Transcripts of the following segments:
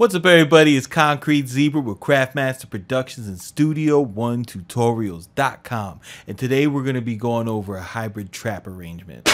What's up, everybody? It's Concrete Zebra with Craftmaster Productions and Studio One Tutorials.com. And today we're going to be going over a hybrid trap arrangement.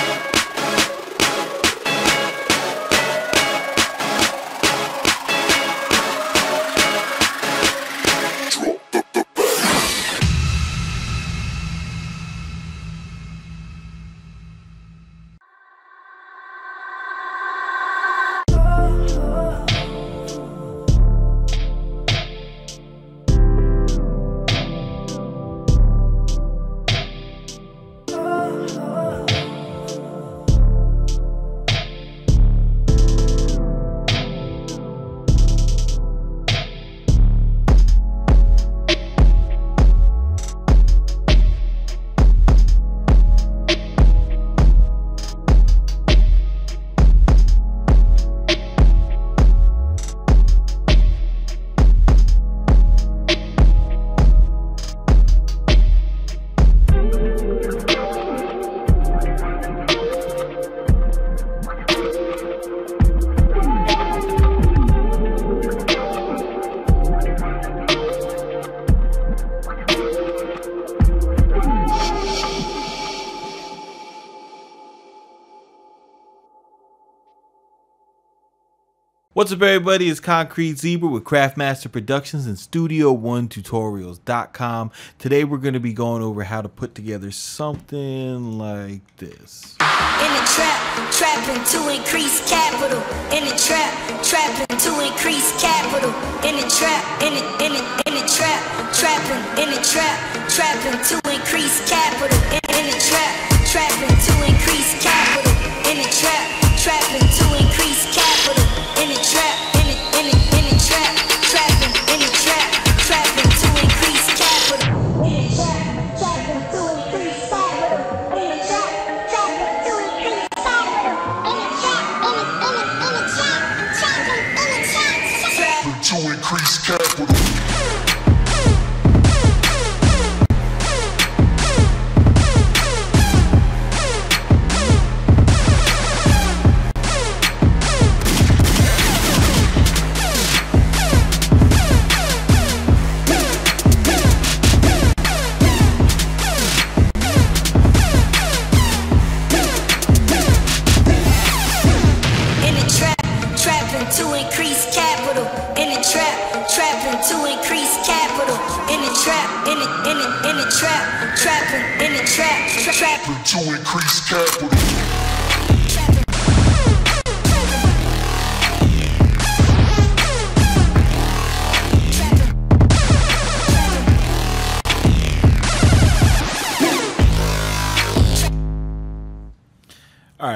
What's up, everybody? It's Concrete Zebra with Craftmaster Productions and Studio One Tutorials.com. Today, we're going to be going over how to put together something like this. In the trap, trapping to increase capital. In the trap, trapping to increase capital. In the trap, in the in the in the trap, trapping. In the trap, trapping to increase capital. In, in the trap,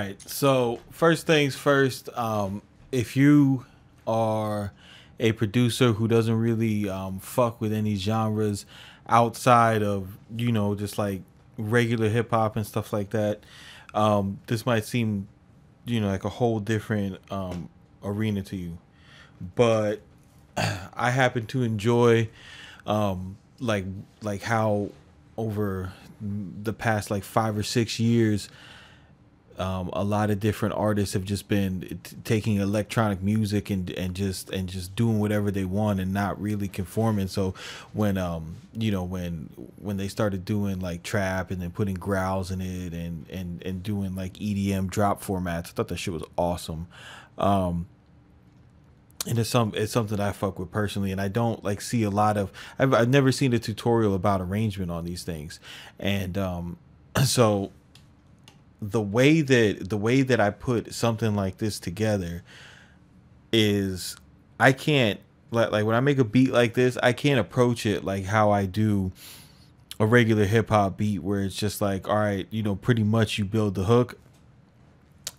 right. So first things first, um, if you are a producer who doesn't really um, fuck with any genres outside of you know just like regular hip hop and stuff like that, um, this might seem you know like a whole different um, arena to you. But I happen to enjoy um, like like how over the past like five or six years um, a lot of different artists have just been taking electronic music and and just and just doing whatever they want and not really conforming. So when um you know when when they started doing like trap and then putting growls in it and and and doing like EDM drop formats, I thought that shit was awesome. Um, and it's some it's something I fuck with personally, and I don't like see a lot of. I've I've never seen a tutorial about arrangement on these things, and um, so the way that the way that I put something like this together is I can't like like when I make a beat like this, I can't approach it like how I do a regular hip hop beat where it's just like, all right, you know, pretty much you build the hook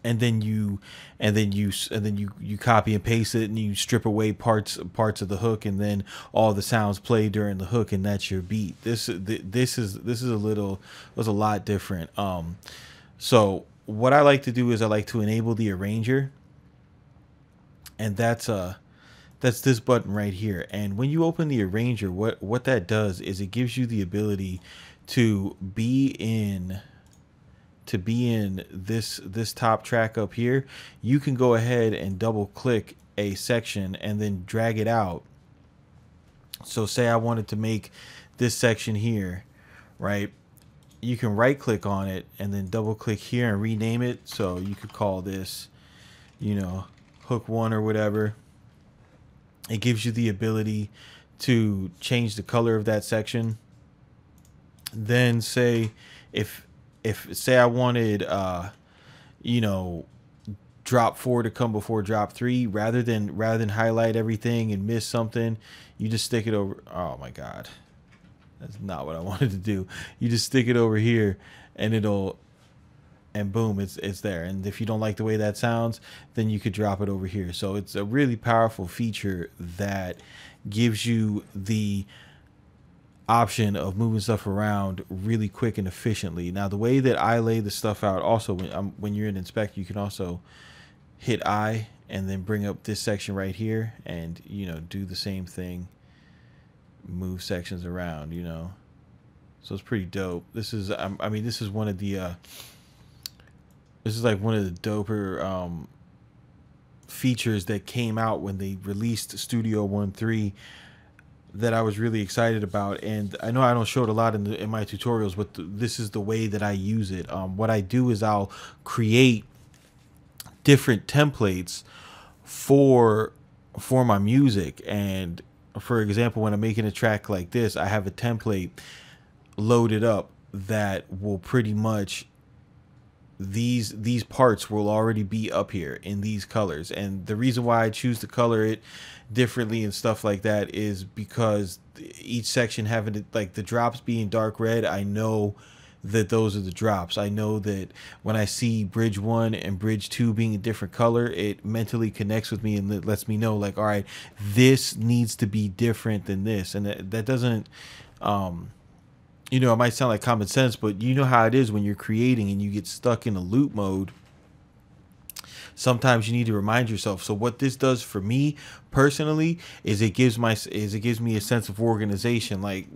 and then you and then you and then you you copy and paste it and you strip away parts parts of the hook and then all the sounds play during the hook and that's your beat. This this is this is a little was a lot different. Um so what i like to do is i like to enable the arranger and that's uh that's this button right here and when you open the arranger what what that does is it gives you the ability to be in to be in this this top track up here you can go ahead and double click a section and then drag it out. So say I wanted to make this section here, right? You can right click on it and then double click here and rename it. So you could call this, you know, hook one or whatever. It gives you the ability to change the color of that section. Then say if if say I wanted uh you know drop four to come before drop three rather than rather than highlight everything and miss something you just stick it over oh my god that's not what i wanted to do you just stick it over here and it'll and boom it's it's there and if you don't like the way that sounds then you could drop it over here so it's a really powerful feature that gives you the option of moving stuff around really quick and efficiently. Now, the way that I lay the stuff out, also when um, when you're in inspect, you can also hit I and then bring up this section right here, and you know do the same thing. Move sections around, you know. So it's pretty dope. This is, um, I mean, this is one of the. Uh, this is like one of the doper um, features that came out when they released Studio One Three that I was really excited about, and I know I don't show it a lot in the, in my tutorials, but th- this is the way that I use it. Um, what I do is I'll create different templates for for my music, and for example, when I'm making a track like this, I have a template loaded up that will pretty much these these parts will already be up here in these colors. And the reason why I choose to color it differently and stuff like that is because each section having it like the drops being dark red I know that those are the drops I know that when I see bridge 1 and bridge 2 being a different color it mentally connects with me and it lets me know like all right this needs to be different than this and that, that doesn't um you know, it might sound like common sense, but you know how it is when you're creating and you get stuck in a loop mode. Sometimes you need to remind yourself. So what this does for me personally is it gives my is it gives me a sense of organization. Like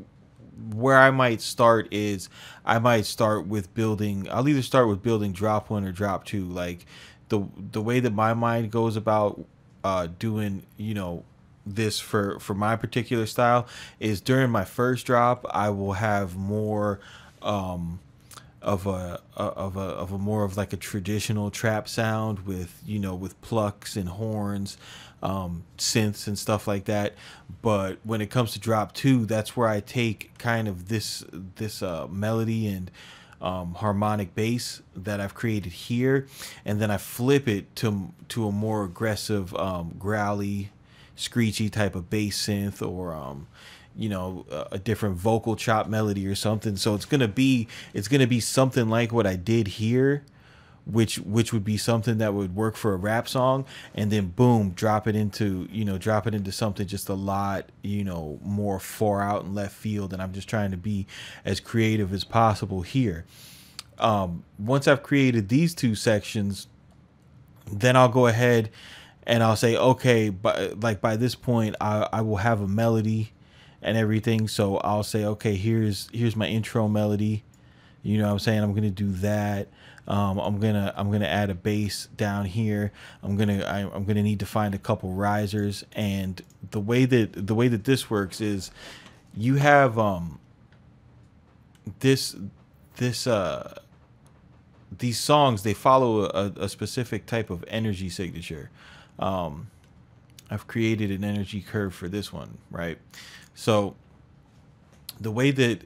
where I might start is I might start with building. I'll either start with building drop one or drop two. Like the the way that my mind goes about uh, doing, you know, this for for my particular style is during my first drop I will have more um of a of a of a more of like a traditional trap sound with you know with plucks and horns um synths and stuff like that. But when it comes to drop 2 that's where I take kind of this this uh melody and um, harmonic bass that I've created here, and then I flip it to to a more aggressive, um, growly screechy type of bass synth or um you know a different vocal chop melody or something. So it's gonna be it's gonna be something like what i did here which which would be something that would work for a rap song and then boom drop it into you know drop it into something just a lot you know more far out and left field and i'm just trying to be as creative as possible here um once i've created these two sections then i'll go ahead and I'll say, okay, but like by this point, I, I will have a melody and everything. So I'll say, okay, here's here's my intro melody. You know what I'm saying? I'm gonna do that. Um, I'm gonna I'm gonna add a bass down here. I'm gonna I, I'm gonna need to find a couple risers. And the way that the way that this works is, you have um this this uh these songs they follow a, a specific type of energy signature um, I've created an energy curve for this one, right? So the way that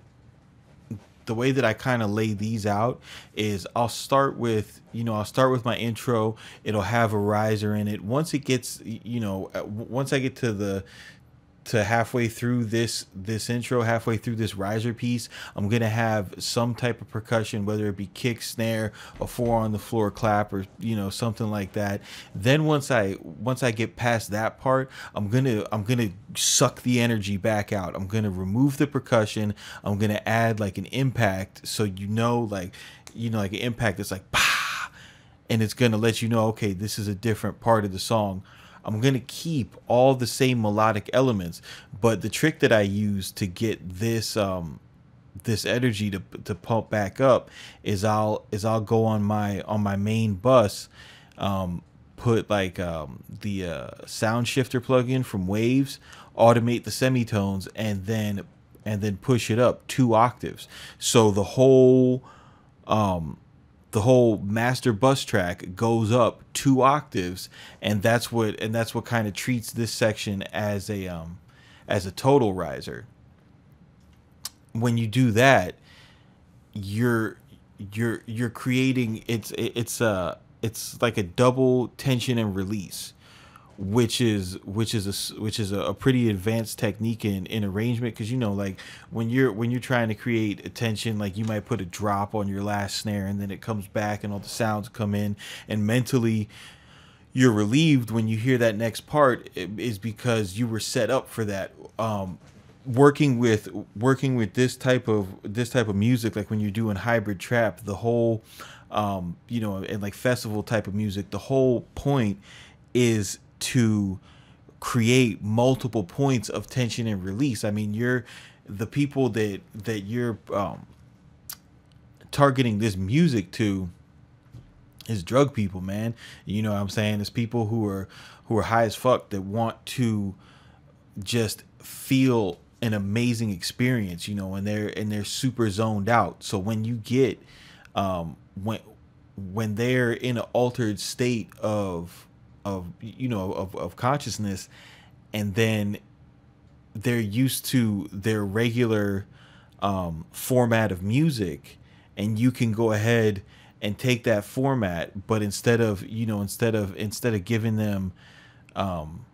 the way that I kind of lay these out is I'll start with, you know, I'll start with my intro. It'll have a riser in it. Once it gets, you know, uh, once I get to the to halfway through this this intro halfway through this riser piece i'm gonna have some type of percussion whether it be kick snare a four on the floor clap or you know something like that. Then once i once i get past that part i'm gonna i'm gonna suck the energy back out. I'm gonna remove the percussion. I'm gonna add like an impact so you know like you know like an impact that's like bah, and it's gonna let you know okay this is a different part of the song I'm going to keep all the same melodic elements, but the trick that I use to get this um this energy to to pump back up is I'll is I'll go on my on my main bus um put like um, the uh, sound shifter plugin from Waves, automate the semitones, and then and then push it up two octaves. So the whole um, the whole master bus track goes up two octaves, and that's what and that's what kind of treats this section as a um, as a total riser. When you do that, you're you're you're creating it's it's a it's like a double tension and release which is which is a which is a, pretty advanced technique in, in arrangement. Because you know like when you're when you're trying to create attention like you might put a drop on your last snare and then it comes back and all the sounds come in. And mentally you're relieved when you hear that next part is because you were set up for that. Um, working with working with this type of this type of music like when you're doing hybrid trap the whole um, you know and like festival type of music the whole point is to create multiple points of tension and release. I mean, you're the people that that you're um, targeting this music to is drug people, man. You know what I'm saying? It's people who are who are high as fuck that want to just feel an amazing experience, you know, and they're and they're super zoned out. So when you get um when when they're in an altered state of of you know of, of consciousness and then they're used to their regular um, format of music and you can go ahead and take that format but instead of you know instead of instead of giving them um,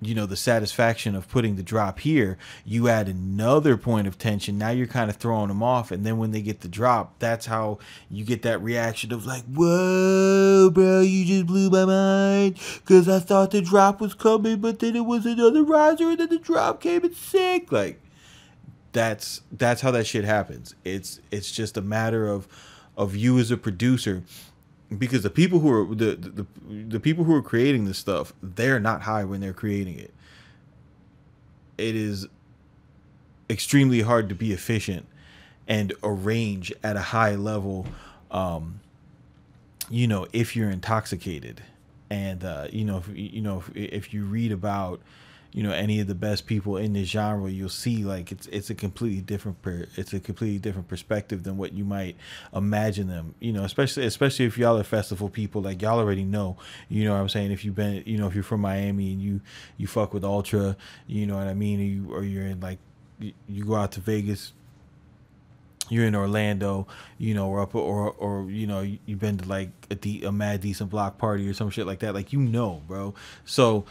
you know the satisfaction of putting the drop here you add another point of tension. Now you're kind of throwing them off and then when they get the drop that's how you get that reaction of like whoa bro you just blew my mind. Because i thought the drop was coming but then it was another riser and then the drop came in sick like that's that's how that shit happens. It's it's just a matter of of you as a producer because the people who are the, the the people who are creating this stuff they're not high when they're creating it. It is extremely hard to be efficient and arrange at a high level um you know if you're intoxicated. And uh you know if you know if, if you read about you know any of the best people in this genre you'll see like it's it's a completely different per, it's a completely different perspective than what you might imagine them you know especially especially if y'all are festival people like y'all already know you know what i'm saying if you've been you know if you're from miami and you you fuck with ultra you know what i mean or, you, or you're in like you, you go out to vegas you're in Orlando, you know, or up or or you know, you've been to like a, de- a mad decent block party or some shit like that. Like you know, bro. So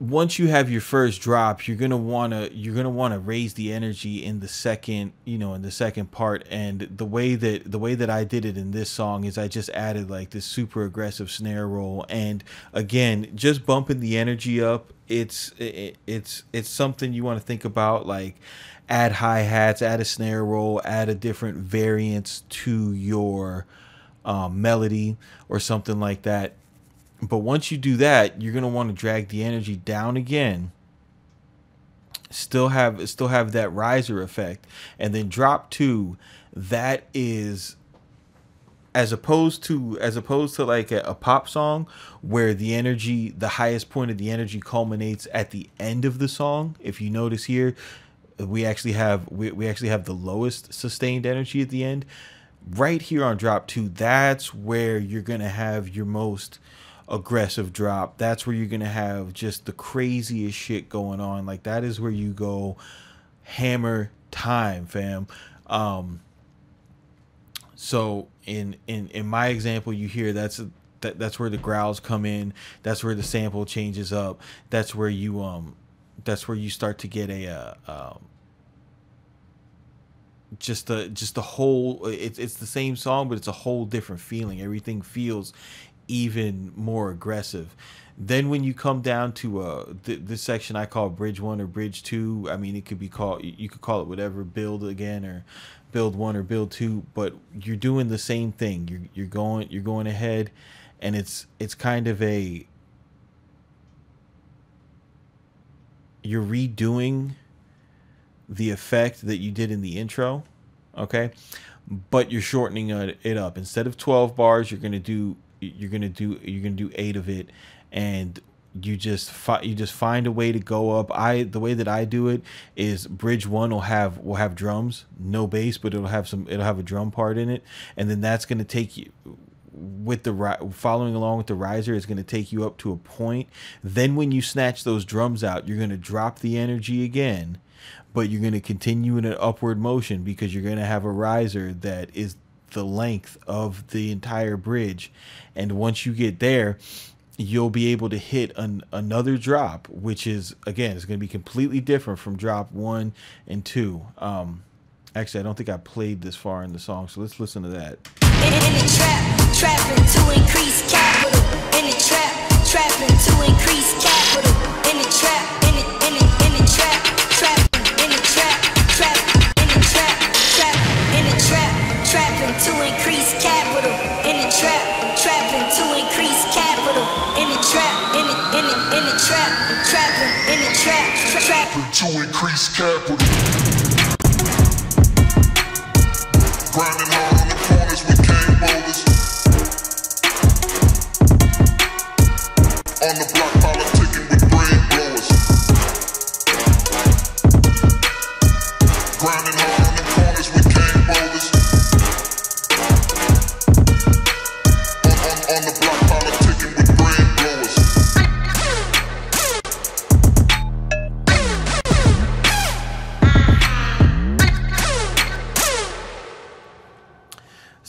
once you have your first drop you're gonna want to you're gonna want to raise the energy in the second you know in the second part. And the way that the way that i did it in this song is i just added like this super aggressive snare roll. And again just bumping the energy up it's it, it's it's something you want to think about like add hi-hats add a snare roll add a different variance to your um, melody or something like that but once you do that, you're gonna want to drag the energy down again. Still have still have that riser effect, and then drop two. That is as opposed to as opposed to like a, a, pop song where the energy the highest point of the energy culminates at the end of the song if you notice here we actually have we, we actually have the lowest sustained energy at the end right here on drop two that's where you're gonna have your most aggressive drop. That's where you're going to have just the craziest shit going on. Like that is where you go hammer time, fam. Um so in in in my example you hear that's a, that that's where the growls come in. That's where the sample changes up. That's where you um that's where you start to get a uh, um just a just a whole it's it's the same song but it's a whole different feeling everything feels even more aggressive. Then when you come down to uh th- this section I call bridge one or bridge two. I mean it could be called you could call it whatever build again or build one or build two, but you're doing the same thing. You're you're going you're going ahead, and it's it's kind of a you're redoing the effect that you did in the intro, okay? But you're shortening it up. Instead of 12 bars, you're going to do you're gonna do you're gonna do eight of it, and you just fi- you just find a way to go up. I the way that I do it is bridge one will have will have drums, no bass, but it'll have some it'll have a drum part in it, and then that's gonna take you with the following along with the riser is going to take you up to a point. Then when you snatch those drums out, you're going to drop the energy again, but you're going to continue in an upward motion because you're going to have a riser that is the length of the entire bridge. And once you get there, you'll be able to hit an, another drop, which is again, it's going to be completely different from drop one and two. Um, actually, I don't think I played this far in the song, so let's listen to that.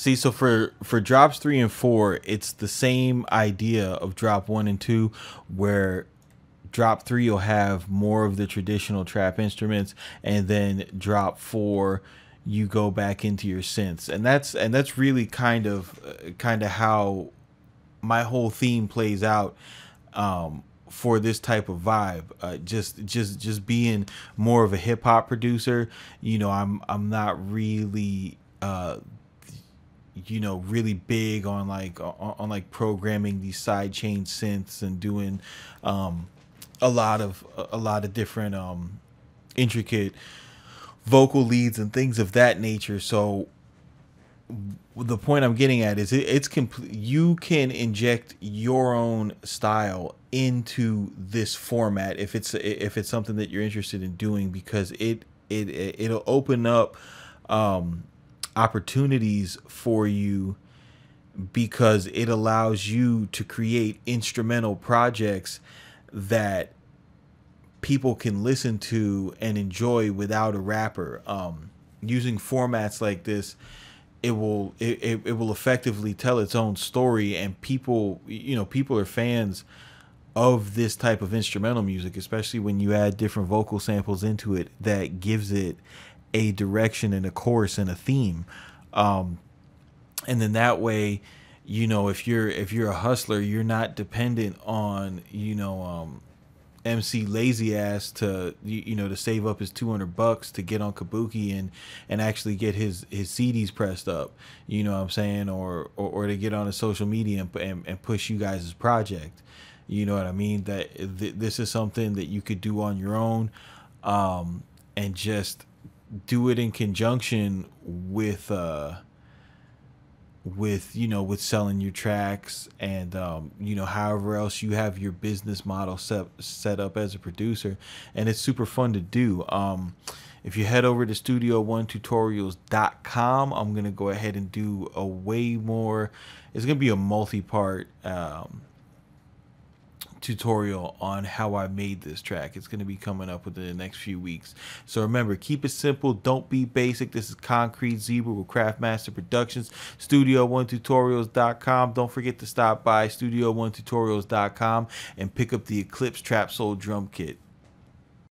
See, so for for drops three and four, it's the same idea of drop one and two, where drop three you'll have more of the traditional trap instruments, and then drop four, you go back into your synths, and that's and that's really kind of uh, kind of how my whole theme plays out um, for this type of vibe. Uh, just just just being more of a hip hop producer, you know, I'm I'm not really. Uh, you know really big on like on, on like programming these sidechain synths and doing um a lot of a lot of different um intricate vocal leads and things of that nature so the point I'm getting at is it, it's complete. You can inject your own style into this format if it's if it's something that you're interested in doing because it it it'll open up um, opportunities for you because it allows you to create instrumental projects that people can listen to and enjoy without a rapper. Um, using formats like this, it will it, it, it will effectively tell its own story, and people you know people are fans of this type of instrumental music, especially when you add different vocal samples into it that gives it a direction and a course and a theme. Um, and then that way, you know, if you're if you're a hustler, you're not dependent on you know um, MC lazy ass to you, you know to save up his 200 bucks to get on Kunaki and and actually get his his CDs pressed up you know what I'm saying? Or or, or to get on his social media and, and, and push you guys' project. You know what I mean? That th- this is something that you could do on your own um and just do it in conjunction with uh with you know with selling your tracks and um, you know however else you have your business model set set up as a producer. And it's super fun to do. Um, if you head over to studio one tutorials.com i'm gonna go ahead and do a way more it's gonna be a multi-part um, tutorial on how I made this track. It's going to be coming up within the next few weeks. So remember, keep it simple. Don't be basic. This is Concrete Zebra with Craftmaster Productions, Studio1Tutorials.com. Don't forget to stop by Studio1Tutorials.com and pick up the Eclipse Trap Soul Drum Kit.